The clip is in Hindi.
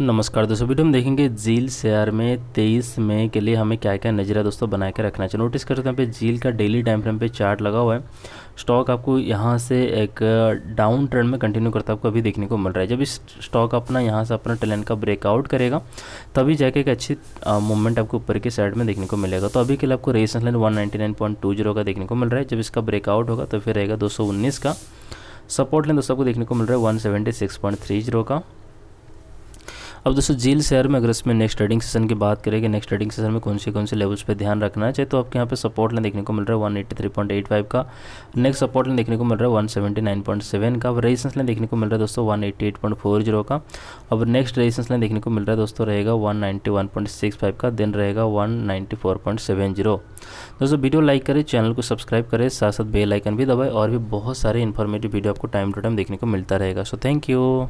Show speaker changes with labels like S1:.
S1: नमस्कार दोस्तों, वीडियो हम देखेंगे झील शेयर में 23 मई के लिए हमें क्या क्या नज़रिया दोस्तों बना के रखना चाहिए नोटिस करते हैं पे झील का डेली टाइम फ्रेम पे चार्ट लगा हुआ है। स्टॉक आपको यहाँ से एक डाउन ट्रेंड में कंटिन्यू करता आपको अभी देखने को मिल रहा है। जब इस स्टॉक अपना यहाँ से अपना ट्रेंड का ब्रेकआउट करेगा, तभी जाके एक अच्छी मूवमेंट आपको ऊपर की साइड में देखने को मिलेगा। तो अभी के लिए आपको रेसेंस लाइन वन का देखने को मिल रहा है। जब इसका ब्रेकआउट होगा तो फिर रहेगा दो सौ उन्नीस का। सपोर्ट लाइन दोस्तों आपको देखने को मिल रहा है वन का। अब दोस्तों, जील शेयर में अगर इसमें नेक्स्ट ट्रेडिंग सेशन की बात करें कि नेक्स्ट ट्रेडिंग सेशन में कौन से कौन से लेवल्स पे ध्यान रखना चाहिए तो आपके यहाँ पे सपोर्ट लाइन देखने को मिल रहा है one eighty three point eight five का। नेक्स्ट सपोर्ट लाइन देखने को मिल रहा है one seventy nine point seven का। अब रेजिस्टेंस लाइन देखने को मिल रहा है दोस्तों one eighty eight point four zero का। अब नेक्स्ट रेजिस्टेंस लाइन देखने को मिल रहा है दोस्तों रहेगा one ninety one point six five का। देन रहेगा one ninety four point seven zero दोस्तों, वीडियो लाइक करें चैनल को सब्सक्राइब करें साथ साथ बेल आइकन भी दबाए और भी बहुत सारे इन्फॉर्मेटिव वीडियो आपको टाइम टू टाइम देखने को मिलता रहेगा। So thank you